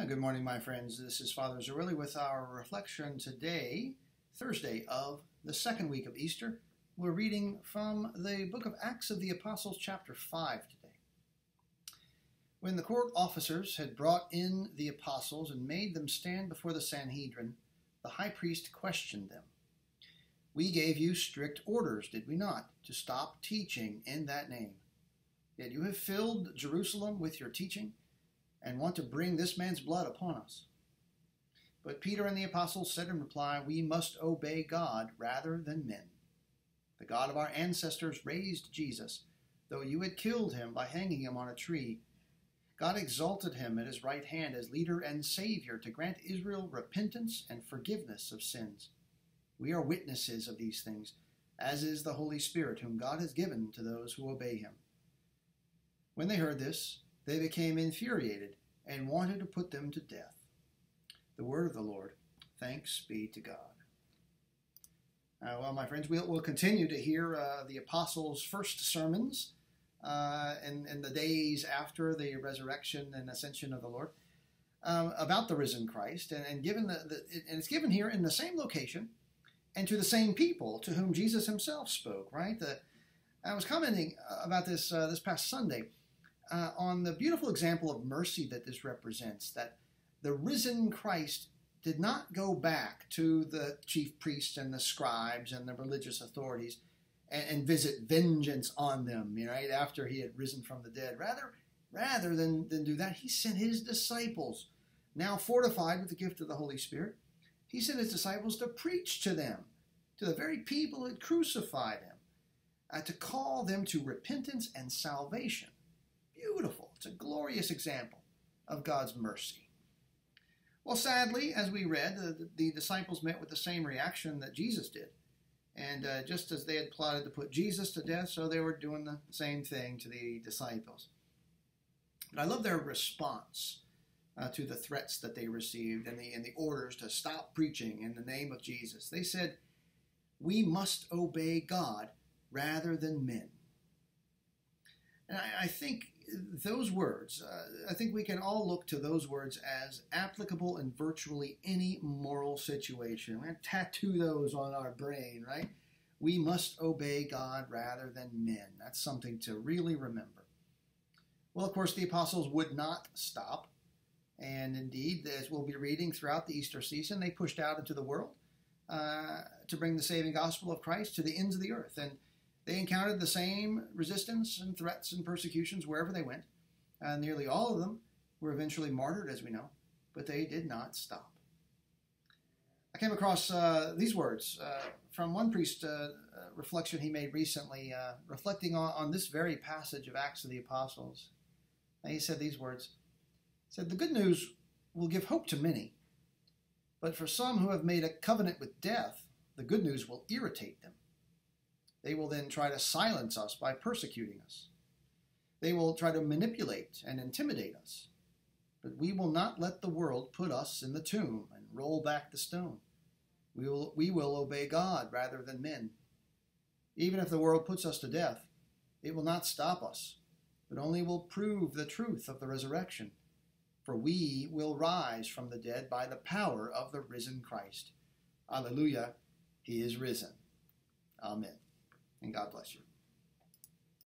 Uh, good morning, my friends. This is Father Zarrilli with our reflection today, Thursday of the second week of Easter. We're reading from the book of Acts of the Apostles, chapter 5 today. When the court officers had brought in the apostles and made them stand before the Sanhedrin, the high priest questioned them. We gave you strict orders, did we not, to stop teaching in that name? Yet you have filled Jerusalem with your teaching and want to bring this man's blood upon us. But Peter and the apostles said in reply, We must obey God rather than men. The God of our ancestors raised Jesus, though you had killed him by hanging him on a tree. God exalted him at his right hand as leader and Savior to grant Israel repentance and forgiveness of sins. We are witnesses of these things, as is the Holy Spirit, whom God has given to those who obey him. When they heard this, they became infuriated and wanted to put them to death. The word of the Lord. Thanks be to God. Uh, well, my friends, we'll, we'll continue to hear uh, the apostles' first sermons uh, in, in, the days after the resurrection and ascension of the Lord um, about the risen Christ. And, and given the, the, and it's given here in the same location and to the same people to whom Jesus himself spoke, right? The, I was commenting about this uh, this past Sunday uh, on the beautiful example of mercy that this represents, that the risen Christ did not go back to the chief priests and the scribes and the religious authorities and, and visit vengeance on them, right after he had risen from the dead. Rather, rather than, than do that, he sent his disciples, now fortified with the gift of the Holy Spirit, he sent his disciples to preach to them, to the very people who had crucified him, uh, to call them to repentance and salvation beautiful. It's a glorious example of God's mercy. Well, sadly, as we read, the, the disciples met with the same reaction that Jesus did. And uh, just as they had plotted to put Jesus to death, so they were doing the same thing to the disciples. But I love their response uh, to the threats that they received and the, and the orders to stop preaching in the name of Jesus. They said, We must obey God rather than men. And I, I think those words, uh, I think we can all look to those words as applicable in virtually any moral situation. To tattoo those on our brain, right? We must obey God rather than men. That's something to really remember. Well, of course, the apostles would not stop. And indeed, as we'll be reading throughout the Easter season, they pushed out into the world uh, to bring the saving gospel of Christ to the ends of the earth. And they encountered the same resistance and threats and persecutions wherever they went. Uh, nearly all of them were eventually martyred, as we know, but they did not stop. I came across uh, these words uh, from one priest uh, uh, reflection he made recently, uh, reflecting on, on, this very passage of Acts of the Apostles. And he said these words he said, The good news will give hope to many, but for some who have made a covenant with death, the good news will irritate them. They will then try to silence us by persecuting us. They will try to manipulate and intimidate us. But we will not let the world put us in the tomb and roll back the stone. We will, we will obey God rather than men. Even if the world puts us to death, it will not stop us, but only will prove the truth of the resurrection. For we will rise from the dead by the power of the risen Christ. Alleluia, he is risen. Amen and God bless you.